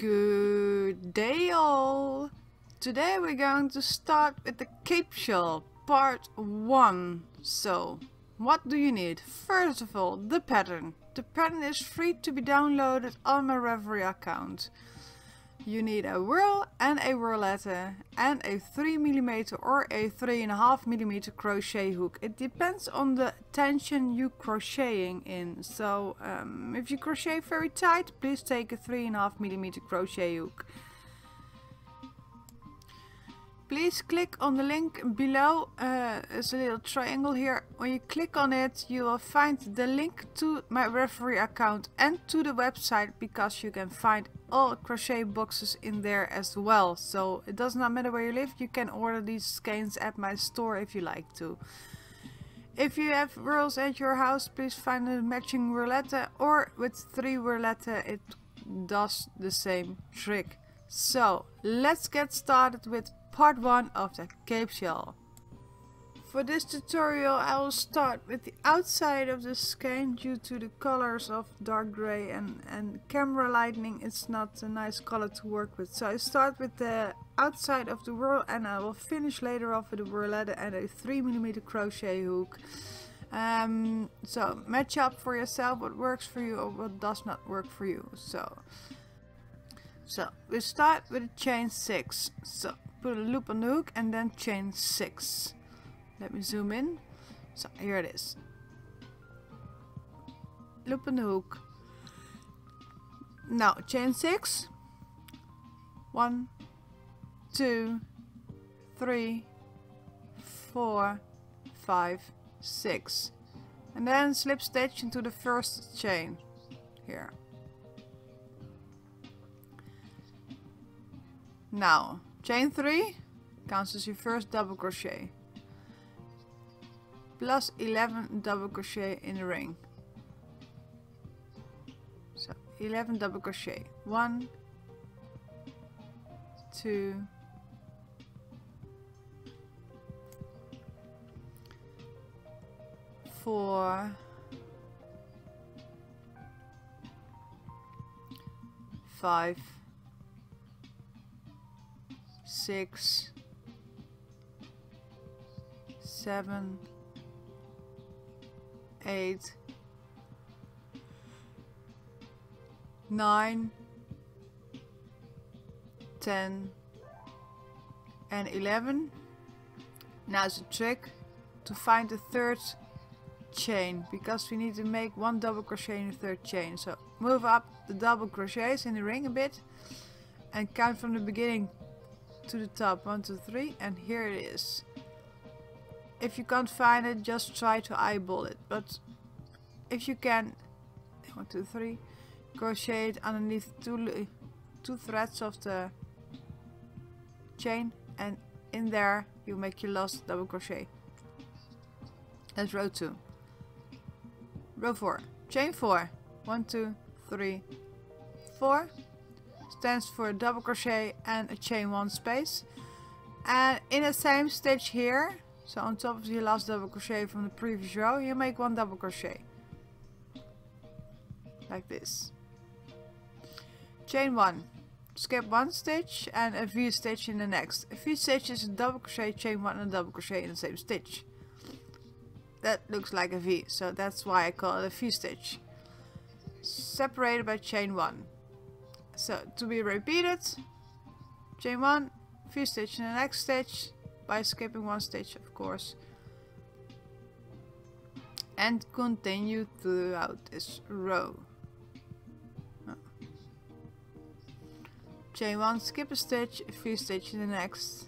Good day all! Today we're going to start with the CapeShawl, part 1. So, what do you need? First of all, the pattern. The pattern is free to be downloaded on my Ravelry account. You need a whirl and a whirlette and a 3mm or a 3.5mm crochet hook. It depends on the tension you crocheting in. So um, if you crochet very tight, please take a 3.5mm crochet hook. Please click on the link below. Uh, there's a little triangle here. When you click on it, you will find the link to my Ravelry account and to the website because you can find all crochet boxes in there as well. So it does not matter where you live, you can order these skeins at my store if you like to. If you have whirls at your house, please find a matching whirlette or with three whirlette it does the same trick. So let's get started with part 1 of the CapeShawl. For this tutorial I will start with the outside of the skein due to the colors of dark grey and, and camera lighting it's not a nice color to work with. So I start with the outside of the whirl and I will finish later off with a whirlette and a 3mm crochet hook. Um, so match up for yourself what works for you or what does not work for you. So, so we start with a chain 6. So put a loop on the hook and then chain 6. Let me zoom in. So here it is. Loop on the hook. Now chain 6. 1, 2, 3, 4, 5, 6. And then slip stitch into the first chain here. Now Chain 3 counts as your first double crochet. Plus 11 double crochet in the ring. So 11 double crochet. 1, 2, four, five, six, seven, eight, nine, ten, and 11. Now it's a trick to find the third chain because we need to make one double crochet in the third chain. So move up the double crochets in the ring a bit and count from the beginning to the top. One, two, three, and here it is. If you can't find it, just try to eyeball it. But if you can, one, two, three, crochet it underneath two, two threads of the chain, and in there you make your last double crochet. That's row two. Row four. Chain four. One, two, three, four stands for a double crochet and a chain one space. And in the same stitch here so on top of the last double crochet from the previous row you make one double crochet. Like this. Chain one. Skip one stitch and a V stitch in the next. A V stitch is a double crochet chain one and a double crochet in the same stitch. That looks like a V so that's why I call it a V stitch. Separated by chain one so to be repeated, chain one, V stitch in the next stitch by skipping one stitch of course. And continue throughout this row. Chain one, skip a stitch, V stitch in the next.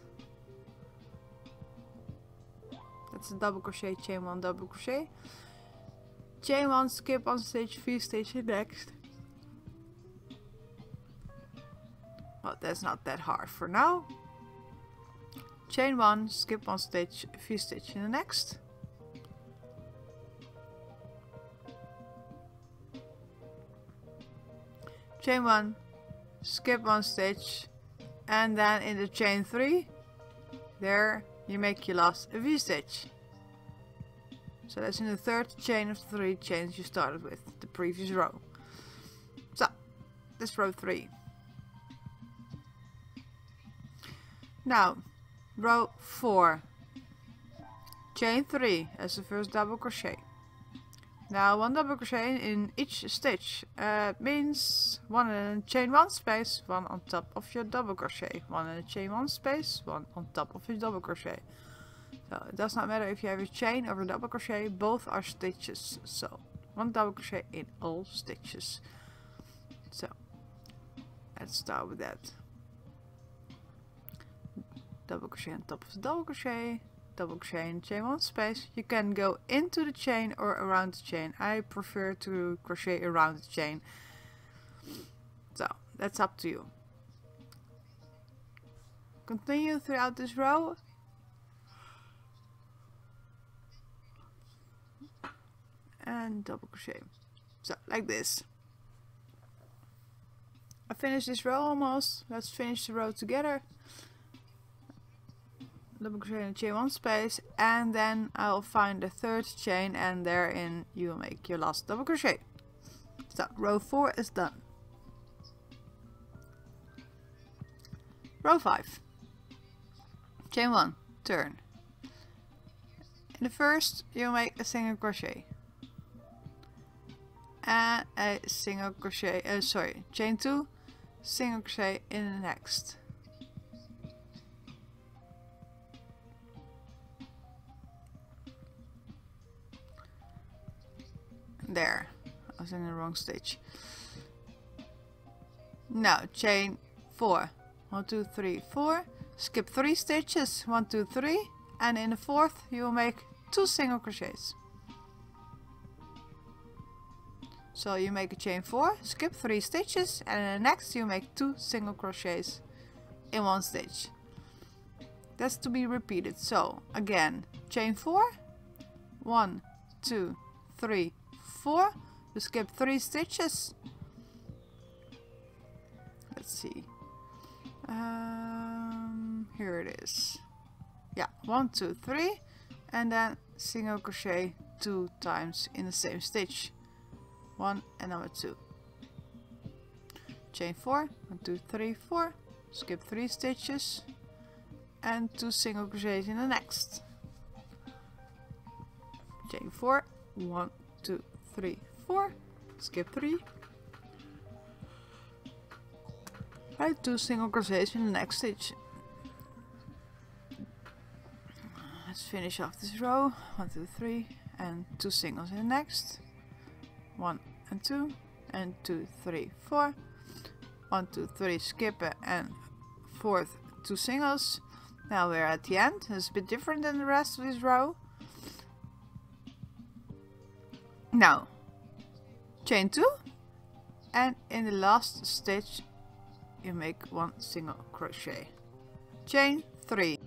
That's a double crochet, chain one, double crochet. Chain one, skip one stitch, V stitch in the next. Well, that's not that hard for now. Chain one, skip one stitch, V stitch in the next. Chain one, skip one stitch, and then in the chain three, there you make your last V stitch. So that's in the third chain of three chains you started with, the previous row. So, this row three. Now, row 4. Chain 3 as the first double crochet. Now one double crochet in each stitch uh, means one in a chain one space, one on top of your double crochet, one in a chain one space, one on top of your double crochet. So it does not matter if you have a chain or a double crochet, both are stitches. So one double crochet in all stitches. So let's start with that. Double crochet on top of the double crochet, double crochet in chain one space. You can go into the chain or around the chain. I prefer to crochet around the chain. So that's up to you. Continue throughout this row and double crochet so like this I finished this row almost let's finish the row together double crochet in chain one space and then I'll find the third chain and therein you'll make your last double crochet. So row 4 is done. Row 5 chain 1 turn. In the first you'll make a single crochet. And a single crochet uh, sorry chain 2 single crochet in the next there. I was in the wrong stitch now chain 4 1 2 3 4 skip 3 stitches 1 2 3 and in the fourth you will make two single crochets. So you make a chain 4, skip 3 stitches and in the next you make 2 single crochets in one stitch. That's to be repeated. So again, chain 4, 1, 2, 3, 4. You skip 3 stitches. Let's see. Um, here it is. Yeah, one, two, three, and then single crochet 2 times in the same stitch one and number two chain four one two three four skip three stitches and two single crochets in the next chain four one two three four skip three. Right, two single crochets in the next stitch let's finish off this row. One two three and two singles in the next. One and two and two three four. One two three skip it and fourth two singles. Now we're at the end. It's a bit different than the rest of this row now chain two and in the last stitch you make one single crochet. Chain three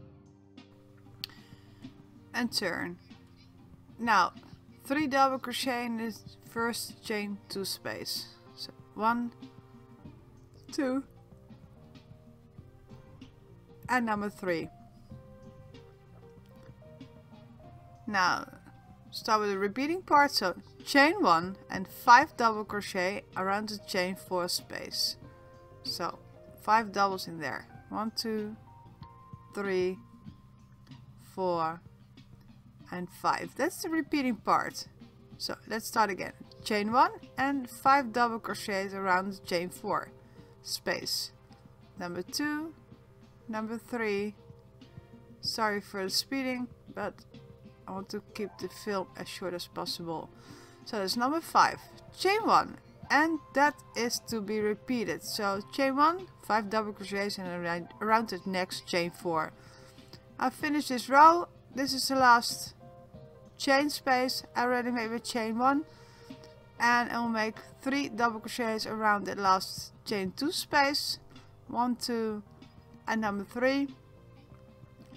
and turn. Now three double crochet in this first chain two space. So one two and number three. Now start with the repeating part. So chain one and five double crochet around the chain four space so five doubles in there one two three four and 5. That's the repeating part. So let's start again. Chain 1 and 5 double crochets around chain 4 space. Number 2, number 3. Sorry for the speeding, but I want to keep the film as short as possible. So that's number 5. Chain 1 and that is to be repeated. So chain 1, 5 double crochets and around, around the next chain 4. I finished this row. This is the last chain space I already made with chain 1 and I'll make 3 double crochets around the last chain 2 space 1 2 and number 3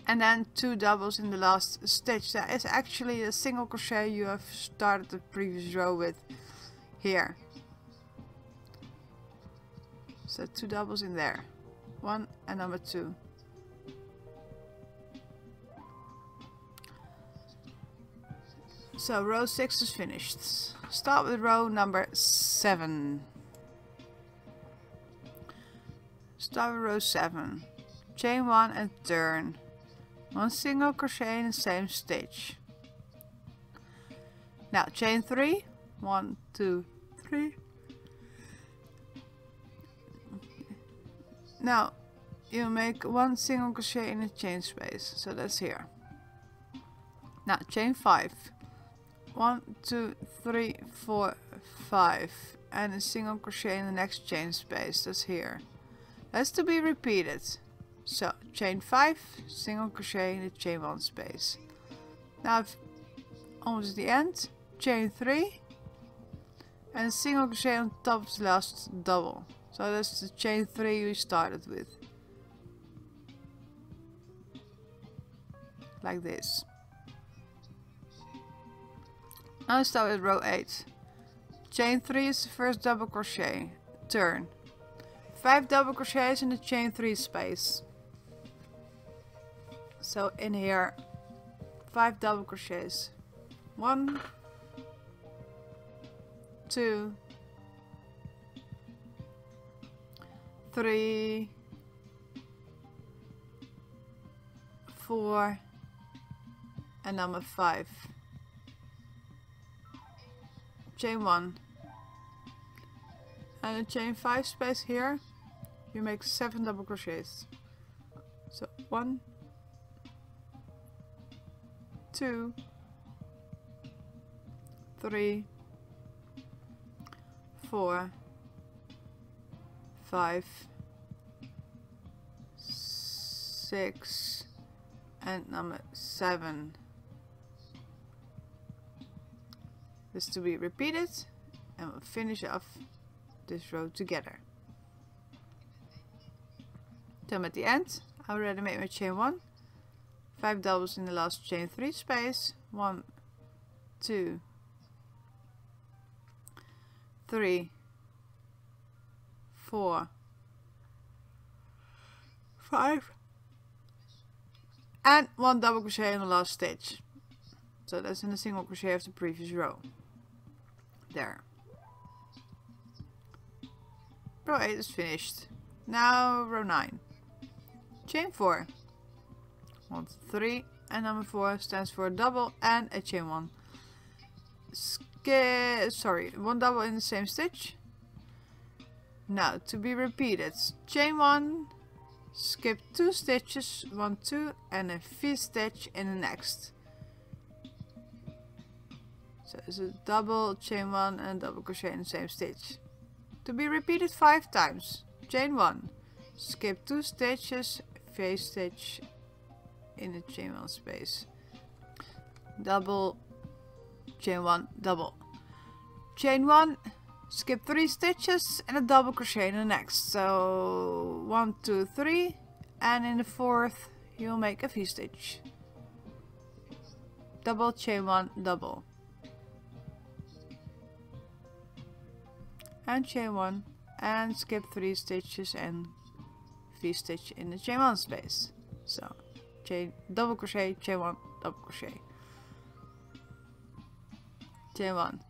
and then 2 doubles in the last stitch that is actually a single crochet you have started the previous row with here so 2 doubles in there 1 and number 2 So row 6 is finished. Start with row number 7. Start with row 7. chain one and turn one single crochet in the same stitch. Now chain three. One two three. Now you make one single crochet in a chain space. So that's here. Now chain five. One two three four five. And a single crochet in the next chain space. That's here. That's to be repeated so chain 5 single crochet in the chain 1 space. Now almost at the end chain 3 and single crochet on top of the last double. So that's the chain 3 we started with. Like this. Now start with row 8 chain 3 is the first double crochet turn. 5 double crochets in the chain 3 space so in here 5 double crochets. 1 2 3 4 and number 5 chain 1 and a chain 5 space here you make 7 double crochets. So 1 2 3 4 5 6 and number 7 this to be repeated and we'll finish off this row together. Then at the end, I already made my chain 1, 5 doubles in the last chain 3 space, 1, 2, 3, 4, 5, and 1 double crochet in the last stitch. So that's in the single crochet of the previous row. There. Row 8 is finished. Now row 9. Chain 4. 1, 3 and number 4 stands for a double and a chain 1. Skip, sorry, one double in the same stitch. Now to be repeated. Chain 1, skip 2 stitches, 1, 2 and a V-stitch in the next. So it's a double, chain 1 and double crochet in the same stitch to be repeated five times. Chain 1. Skip 2 stitches, V stitch in the chain 1 space. Double, chain 1, double. Chain 1, skip 3 stitches and a double crochet in the next. So 1, 2, 3 and in the fourth you'll make a V-stitch. Double, chain 1, double. and chain 1 and skip 3 stitches and V-stitch in the chain 1 space. So chain double crochet, chain 1, double crochet. Chain 1.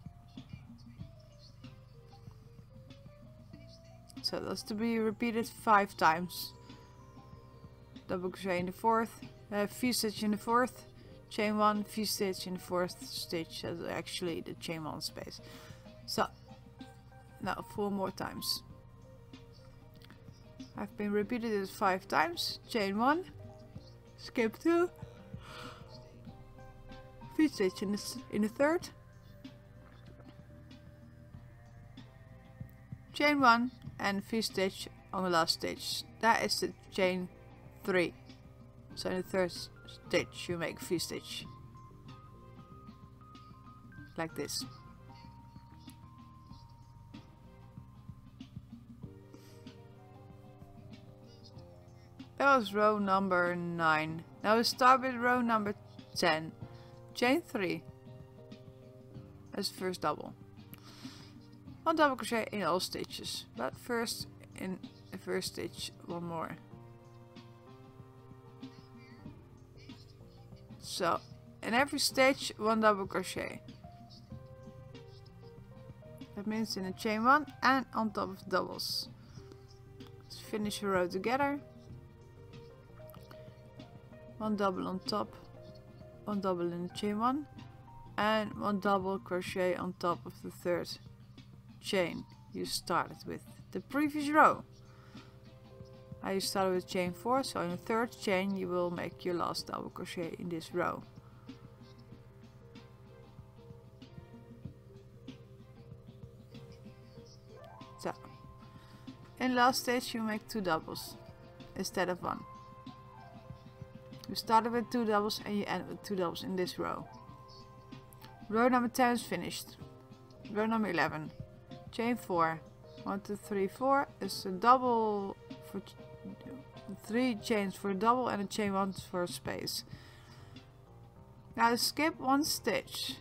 So that's to be repeated 5 times. Double crochet in the fourth, uh, V-stitch in the fourth, chain 1, V-stitch in the fourth stitch, that's actually the chain 1 space. So now four more times. I've been repeated it five times. Chain one, skip two, V stitch in the, in the third, chain one and V stitch on the last stitch. That is the chain three. So in the third stitch you make V stitch like this. That was row number 9. Now we start with row number 10. Chain 3. As first double. One double crochet in all stitches. But first in the first stitch one more. So in every stitch one double crochet. That means in a chain one and on top of doubles. Let's finish a row together. One double on top one double in the chain one and one double crochet on top of the third chain you started with. The previous row. You started with chain 4 so in the third chain you will make your last double crochet in this row. So in last stitch you make two doubles instead of one you started with two doubles and you end with two doubles in this row. Row number 10 is finished. Row number 11 chain 4 1 2 3 4 is a double for three chains for a double and a chain one for a space. Now skip one stitch.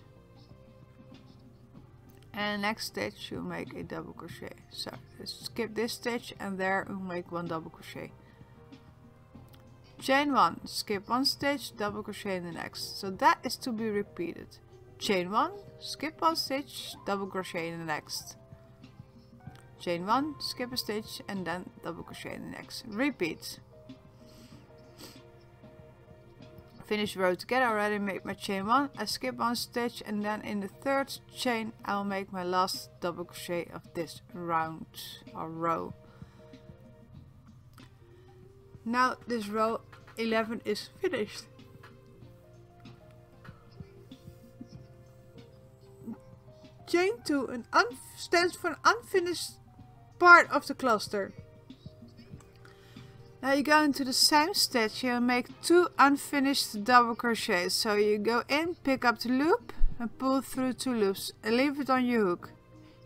And next stitch you make a double crochet. So skip this stitch and there you make one double crochet chain one skip one stitch double crochet in the next. So that is to be repeated. Chain one skip one stitch double crochet in the next. Chain one skip a stitch and then double crochet in the next. Repeat. Finish row together. Already made my chain one. I skip one stitch and then in the third chain I'll make my last double crochet of this round or row. Now this row 11 is finished chain 2 an stands for an unfinished part of the cluster. Now you go into the same stitch, and make two unfinished double crochets. So you go in, pick up the loop and pull through two loops and leave it on your hook.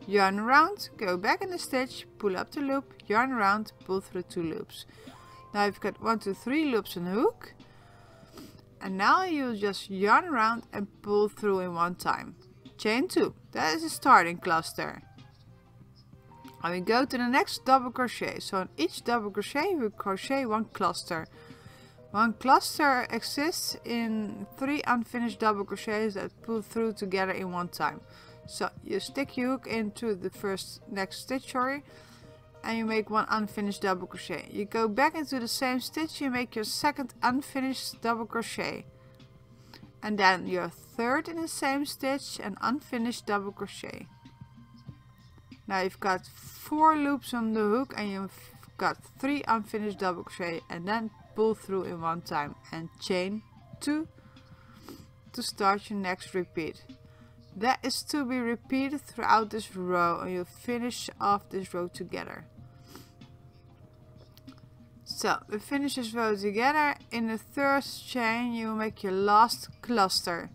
Yarn around, go back in the stitch, pull up the loop, yarn around, pull through two loops. Now you've got one, two, three loops on the hook. And now you just yarn around and pull through in one time. Chain two, that is a starting cluster and we go to the next double crochet so on each double crochet we crochet one cluster one cluster exists in three unfinished double crochets that pull through together in one time so you stick your hook into the first next stitch sorry and you make one unfinished double crochet you go back into the same stitch you make your second unfinished double crochet and then your third in the same stitch an unfinished double crochet now you've got four loops on the hook and you've got three unfinished double crochet and then pull through in one time and chain two to start your next repeat. That is to be repeated throughout this row and you finish off this row together. So we finish this row together. In the third chain you make your last cluster.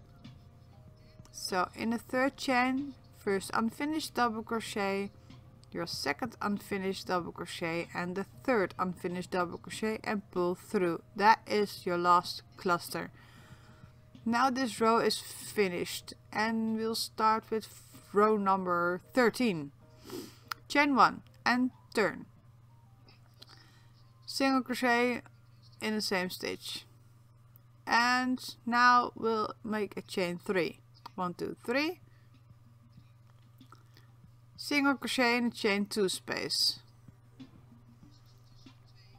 So in the third chain first unfinished double crochet your second unfinished double crochet and the third unfinished double crochet and pull through that is your last cluster now this row is finished and we'll start with row number 13 chain 1 and turn single crochet in the same stitch and now we'll make a chain 3 1 2 3 single crochet in the chain 2 space.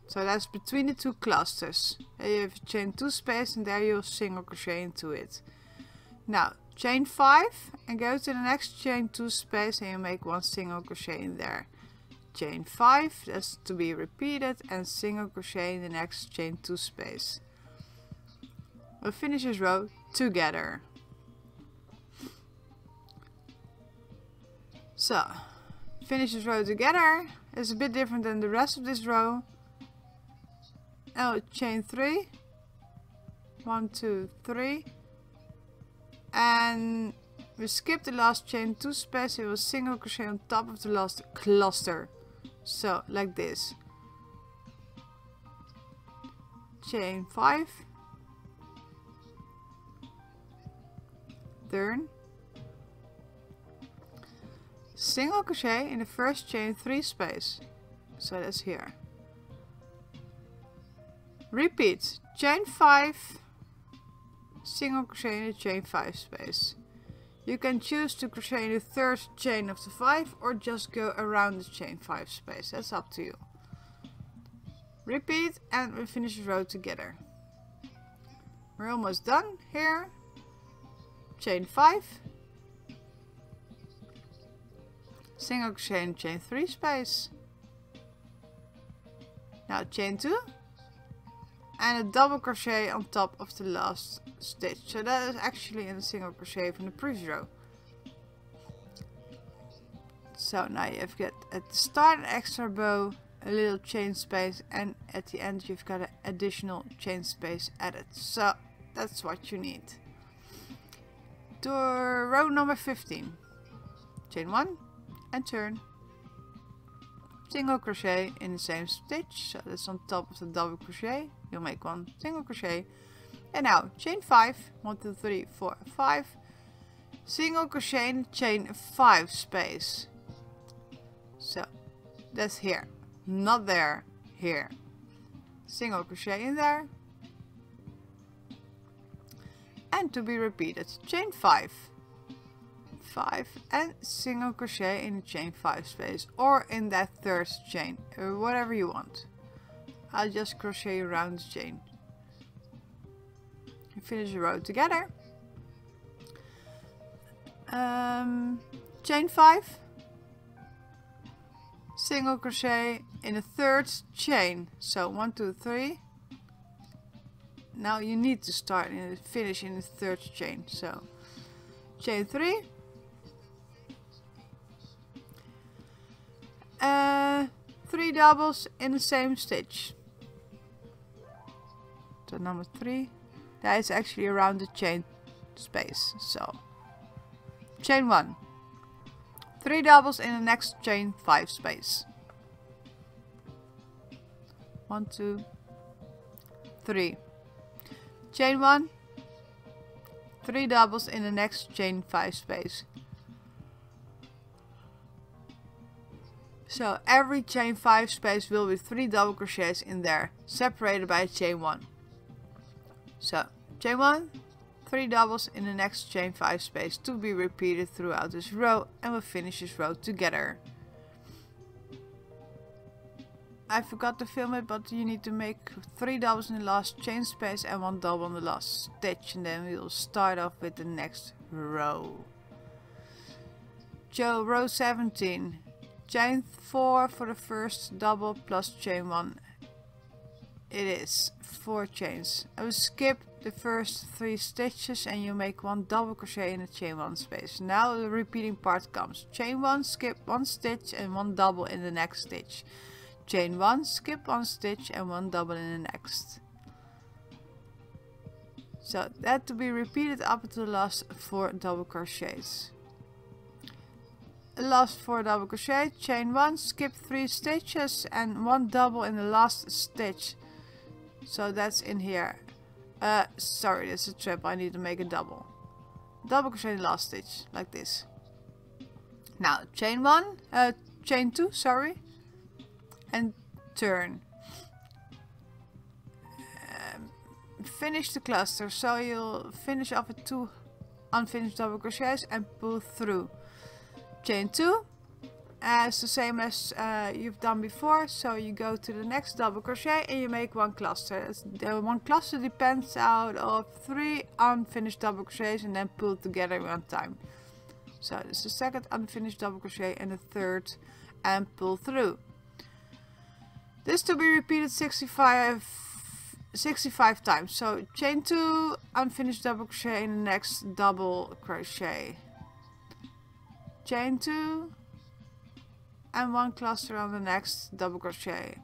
So that's between the two clusters. You have a chain 2 space and there you'll single crochet into it. Now chain 5 and go to the next chain 2 space and you make one single crochet in there. Chain 5, that's to be repeated and single crochet in the next chain 2 space. We'll finish this row together. So, finish this row together. It's a bit different than the rest of this row. Now chain three. One, two, three. And we skip the last chain two space. It will single crochet on top of the last cluster. So, like this. Chain five. Turn. Single crochet in the first chain 3 space. So that's here. Repeat. Chain 5 single crochet in the chain 5 space you can choose to crochet the third chain of the 5 or just go around the chain 5 space that's up to you repeat and we finish the row together we're almost done here. Chain 5. Single crochet in chain 3 space. Now chain 2 and a double crochet on top of the last stitch. So that is actually in a single crochet from the previous row. So now you have got at the start an extra bow, a little chain space and at the end you've got an additional chain space added. So that's what you need. To row number 15. Chain 1 and turn single crochet in the same stitch. So that's on top of the double crochet. You'll make one single crochet. And now chain 5 1 2 3 4 5 single crochet in chain 5 space. So that's here. Not there. Here. Single crochet in there. And to be repeated chain 5 5 and single crochet in the chain 5 space or in that third chain whatever you want. I'll just crochet around the chain. And finish the row together. Um, chain 5 single crochet in the third chain. So one two three. Now you need to start and finish in the third chain. So chain 3 uh, three doubles in the same stitch. So number three, that is actually around the chain space. So chain one, three doubles in the next chain five space. One, two, three. Chain one, three doubles in the next chain five space. So every chain 5 space will be 3 double crochets in there, separated by chain 1. So chain 1, 3 doubles in the next chain 5 space to be repeated throughout this row and we'll finish this row together. I forgot to film it but you need to make 3 doubles in the last chain space and 1 double in the last stitch and then we'll start off with the next row. So row 17 chain 4 for the first double plus chain 1 it is 4 chains. I will skip the first 3 stitches and you make one double crochet in the chain 1 space. Now the repeating part comes. Chain 1 skip 1 stitch and 1 double in the next stitch. Chain 1 skip 1 stitch and 1 double in the next. So that to be repeated up to the last 4 double crochets last 4 double crochet, chain 1, skip 3 stitches and 1 double in the last stitch. So that's in here. Uh, sorry, that's a trap, I need to make a double. Double crochet in the last stitch, like this. Now, chain 1, uh, chain 2, sorry, and turn. Um, finish the cluster, so you'll finish off with 2 unfinished double crochets and pull through chain 2 as the same as uh, you've done before. So you go to the next double crochet and you make one cluster. The one cluster depends out of three unfinished double crochets and then pull together one time. So it's the second unfinished double crochet and the third and pull through. This to be repeated 65 65 times. So chain 2 unfinished double crochet in the next double crochet chain two and one cluster on the next double crochet.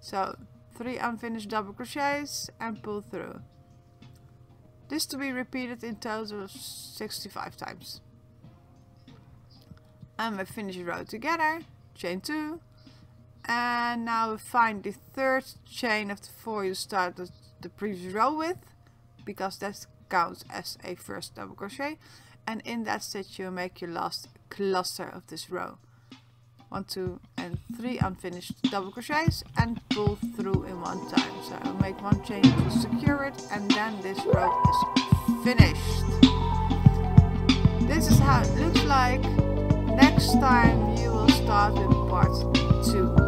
So three unfinished double crochets and pull through. This to be repeated in total 65 times. And we finish row together chain two. And now we find the third chain of the four you started the previous row with because that counts as a first double crochet. And in that stitch you make your last cluster of this row. One, two, and three unfinished double crochets and pull through in one time. So I'll make one chain to secure it and then this row is finished. This is how it looks like. Next time you will start with part two.